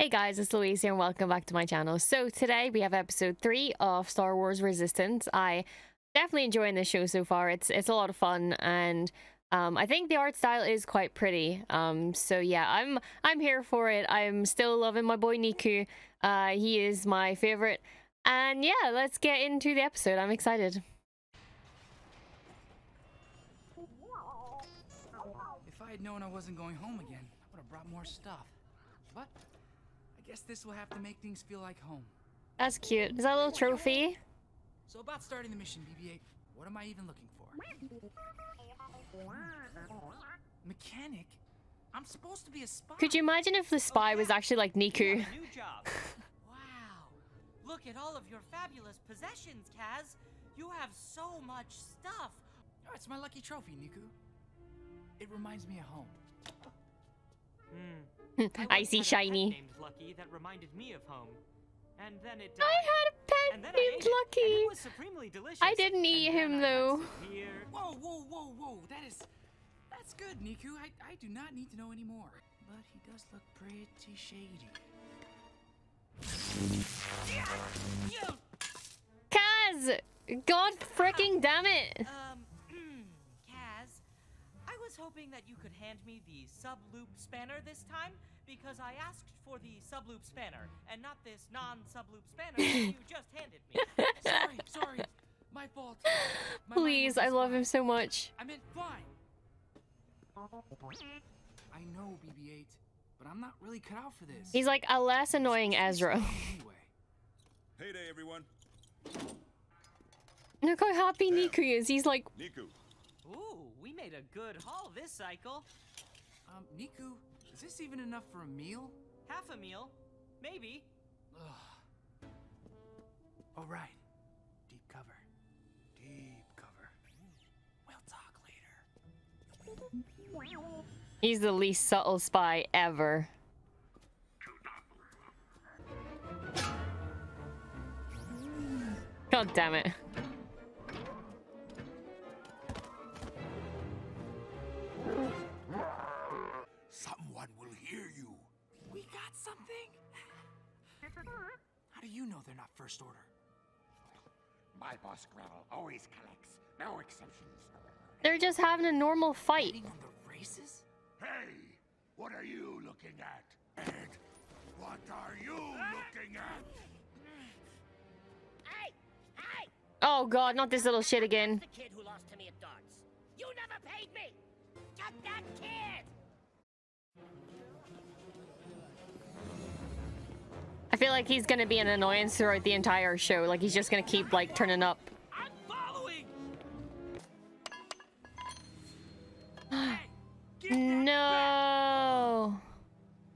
Hey guys, it's Louise here and welcome back to my channel. So today we have episode 3 of Star Wars Resistance. I definitely enjoying this show so far. It's it's a lot of fun and um, I think the art style is quite pretty. Um, so yeah, I'm I'm here for it. I'm still loving my boy Neeku. Uh, he is my favorite. And yeah, let's get into the episode. I'm excited. If I had known I wasn't going home again, I would have brought more stuff. But guess this will have to make things feel like home. That's cute. Is that a little trophy? So about starting the mission, BB-8, what am I even looking for? Mechanic? I'm supposed to be a spy. Could you imagine if the spy was actually like Neeku? New job. wow. Look at all of your fabulous possessions, Kaz. You have so much stuff. Oh, it's my lucky trophy, Neeku. It reminds me of home. Hmm. I once see had a shiny. Named Lucky that reminded me of home. And then it died. I had a pet and then I named ate it, and Lucky. it was supremely delicious. I didn't eat then him, though. Whoa, whoa, whoa, whoa. That is... That's good, Neeku. I, I do not need to know anymore. But he does look pretty shady. Kaz! God freaking damn it! Um, Kaz, I was hoping that you could hand me the sub-loop spanner this time because I asked for the sub-loop spanner and not this non-sub-loop spanner you just handed me. Sorry, sorry. My fault. My Please, I love him so much. I meant fine. I know, BB-8, but I'm not really cut out for this. He's like a less annoying Ezra. Anyway. Heyday, everyone. Look how happy Neeku is. He's like, Neeku. Ooh, we made a good haul this cycle. Um, Neeku, is this even enough for a meal? Half a meal, maybe. Ugh. All right. Deep cover. Deep cover. We'll talk later. he's the least subtle spy ever. God damn it. You know they're not first order? My boss Gravel always collects, no exceptions. They're just having a normal fight. On the races? Hey, what are you looking at? Ed, what are you looking at? Hey! Hey! Oh god, not this little shit again. The kid who lost to me at darts. You never paid me! Get that kid! I feel like he's gonna be an annoyance throughout the entire show. Like he's just gonna keep like turning up. I'm following! hey! Get that No.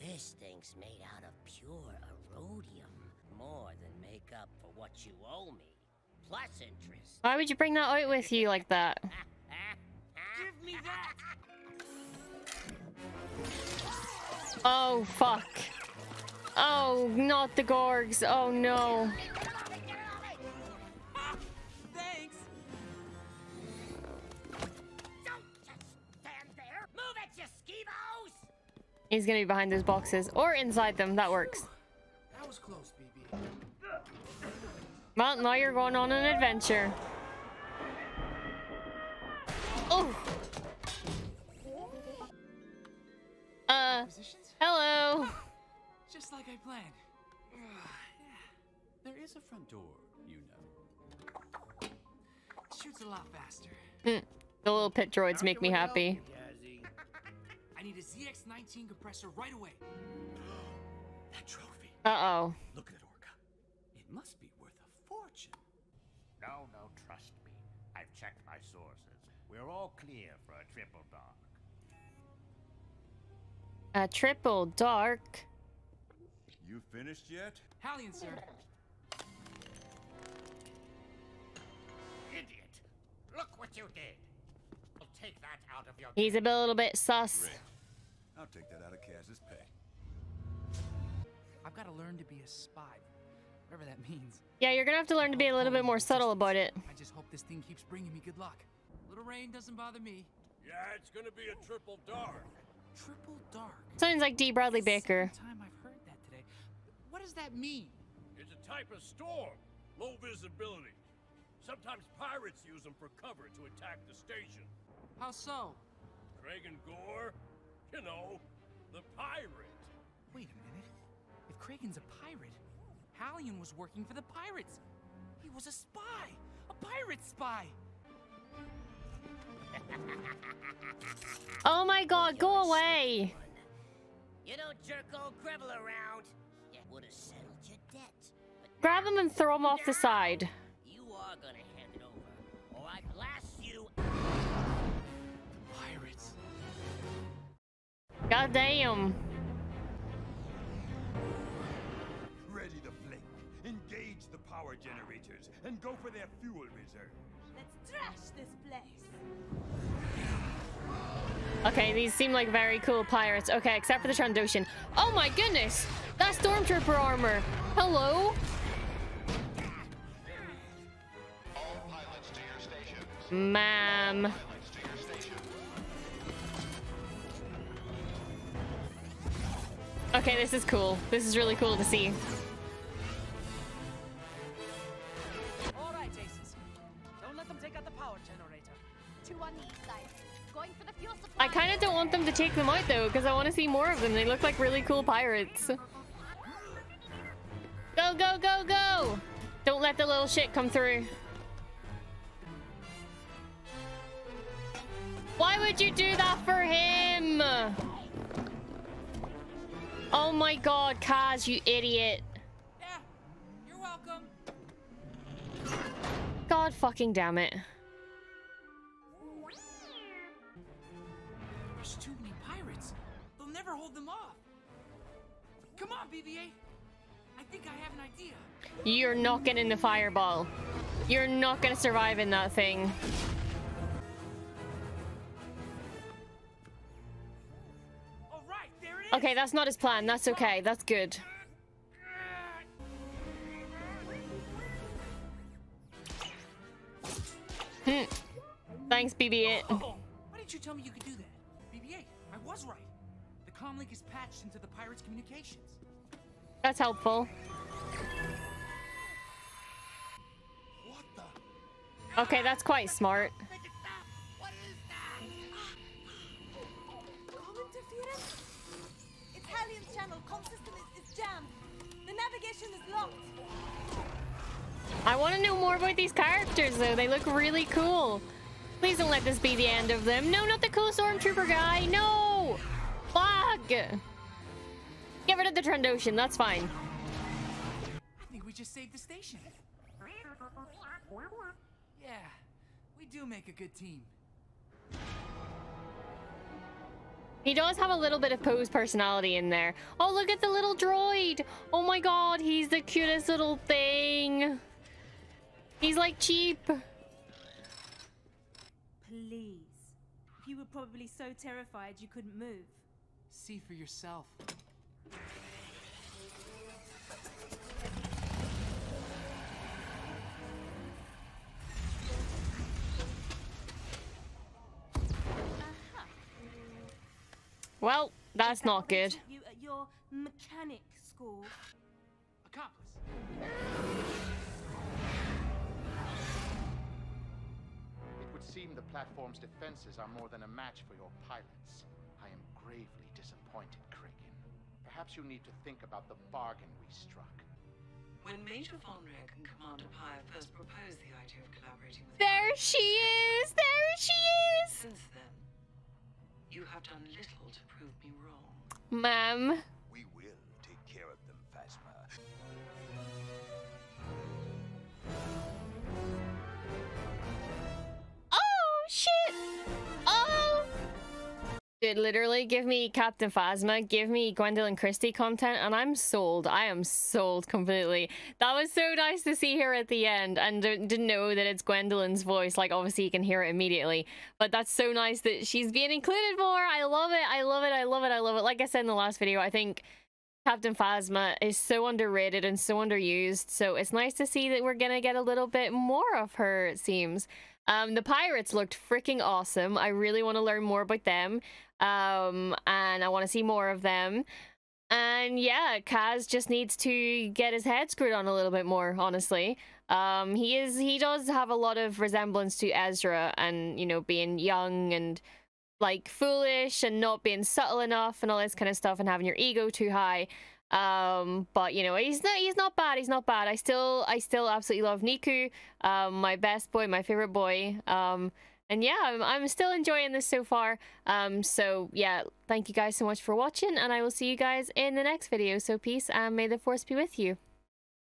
This thing's made out of pure aurodium. More than make up for what you owe me. Plus interest. Why would you bring that out with you like that? Give me that! Oh fuck. Oh, not the Gorgs. Oh no. Thanks! Don't just stand there! Move it, you skeevos! He's gonna be behind those boxes or inside them. That works. That was close, BB. Well, now you're going on an adventure. Oh. Uh, hello. Just like I planned. There is a front door, you know. Shoots a lot faster. Hmm. The little pit droids make me happy. I need a ZX-19 compressor right away. That trophy. Uh-oh. Look at it, Orka. It must be worth a fortune. No, no, trust me. I've checked my sources. We're all clear for a triple dark. A triple dark. You finished yet? Hallion, sir. Idiot! Look what you did. I'll take that out of your. He's a bit- little bit sus. Great. I'll take that out of Kaz's pay. I've got to learn to be a spy. Whatever that means. Yeah, you're gonna have to learn to be a little bit more subtle about it. I just hope this thing keeps bringing me good luck. Little rain doesn't bother me. Yeah, it's gonna be a triple dark. Triple dark. Sounds like D. Bradley Baker. Second time I've heard that today. Does that mean? It's a type of storm. Low visibility. Sometimes pirates use them for cover to attack the station. How so? Kragan Gorr? You know, the pirate. Wait a minute. If Kragan's a pirate, Hallion was working for the pirates. He was a spy! A pirate spy! Oh my god, go away! You don't jerk old Greville around. Grab him and throw him off the side. you are gonna hand it over, or I blast you. Pirates. God damn. Ready to blink. Engage the power generators and go for their fuel reserves. Let's trash this place. Okay, these seem like very cool pirates. Okay, except for the Trandoshan. Oh my goodness! That's Stormtrooper armor! Hello? Ma'am. Okay, this is cool. This is really cool to see. All right, Aces. Don't let them take out the power generator. Two on the I kind of don't want them to take them out though, because I want to see more of them. They look like really cool pirates. Go, go, go, go! Don't let the little shit come through. Why would you do that for him? Oh my god, Kaz, you idiot. Yeah, you're welcome. God fucking damn it. There's too many pirates. They'll never hold them off. Come on, BB-8. I think I have an idea. You're not getting the fireball. You're not gonna survive in that thing. All right, there it is. Okay, that's not his plan. That's okay. That's good. Hmm. Thanks, BB-8. Oh, why didn't you tell me you could do that? BB-8, I was right. The comlink is patched into the pirates' communications. That's helpful. What the? Okay, that's quite smart. Com interference? Channel. Com system is, is jammed. The navigation is locked. I want to know more about these characters, though. They look really cool. Please don't let this be the end of them. No, not the cool stormtrooper guy. No! Fuck! Get rid of the Trandoshan. That's fine. I think we just saved the station. Yeah, we do make a good team. He does have a little bit of Poe's personality in there. Oh, look at the little droid. Oh my god, he's the cutest little thing. He's like cheap. Please. You were probably so terrified you couldn't move. See for yourself. Well, that's that not good. You at your mechanic school. Accomplice. Seem the platform's defenses are more than a match for your pilots. I am gravely disappointed, Kragan. Perhaps you need to think about the bargain we struck. When Major Vonreg and Commander Pyre first proposed the idea of collaborating with There pirates, she is. There she is. Since then, you have done little to prove me wrong. Ma'am. Dude, literally, give me Captain Phasma, give me Gwendoline Christie content, and I'm sold. I am sold completely. That was so nice to see her at the end, and to know that it's Gwendoline's voice. Like, obviously, you can hear it immediately, but that's so nice that she's being included more. I love it. I love it. I love it. I love it. Like I said in the last video, I think Captain Phasma is so underrated and so underused, so it's nice to see that we're gonna get a little bit more of her, it seems. Um, the pirates looked freaking awesome. I really want to learn more about them. Um, and I want to see more of them. and yeah, Kaz just needs to get his head screwed on a little bit more, honestly. Um, he is he does have a lot of resemblance to Ezra and, you know, being young and like foolish and not being subtle enough and all this kind of stuff and having your ego too high. Um, but you know, he's not he's not bad, he's not bad. I still I still absolutely love Neeku, um, my best boy, my favorite boy. Um, and yeah, I'm, I'm still enjoying this so far. Um, so yeah, thank you guys so much for watching, and I will see you guys in the next video. So peace, and may the force be with you.